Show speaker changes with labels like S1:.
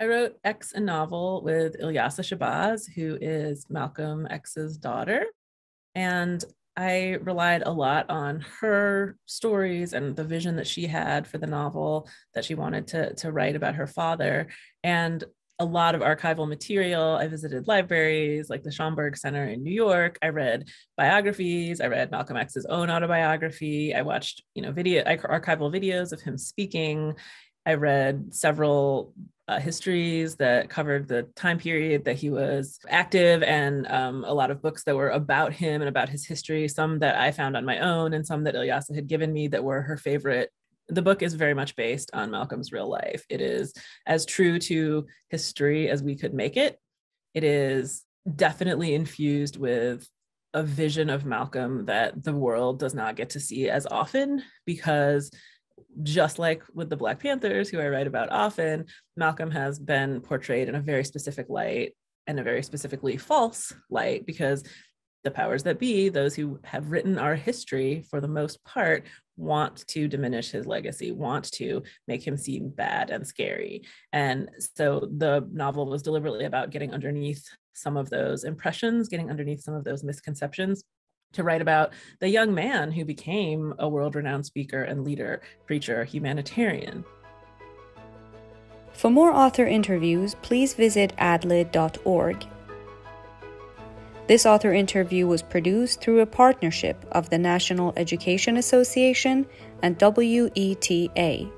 S1: I wrote X a novel with Ilyasah Shabazz, who is Malcolm X's daughter. And I relied a lot on her stories and the vision that she had for the novel that she wanted to, to write about her father. And a lot of archival material. I visited libraries like the Schomburg Center in New York. I read biographies. I read Malcolm X's own autobiography. I watched, you know, video archival videos of him speaking. I read several uh, histories that covered the time period that he was active and um, a lot of books that were about him and about his history, some that I found on my own and some that Ilyasah had given me that were her favorite. The book is very much based on Malcolm's real life. It is as true to history as we could make it. It is definitely infused with a vision of Malcolm that the world does not get to see as often because just like with the Black Panthers, who I write about often, Malcolm has been portrayed in a very specific light and a very specifically false light because the powers that be, those who have written our history for the most part, want to diminish his legacy, want to make him seem bad and scary. And so the novel was deliberately about getting underneath some of those impressions, getting underneath some of those misconceptions to write about the young man who became a world renowned speaker and leader, preacher, humanitarian.
S2: For more author interviews, please visit adlit.org. This author interview was produced through a partnership of the National Education Association and WETA.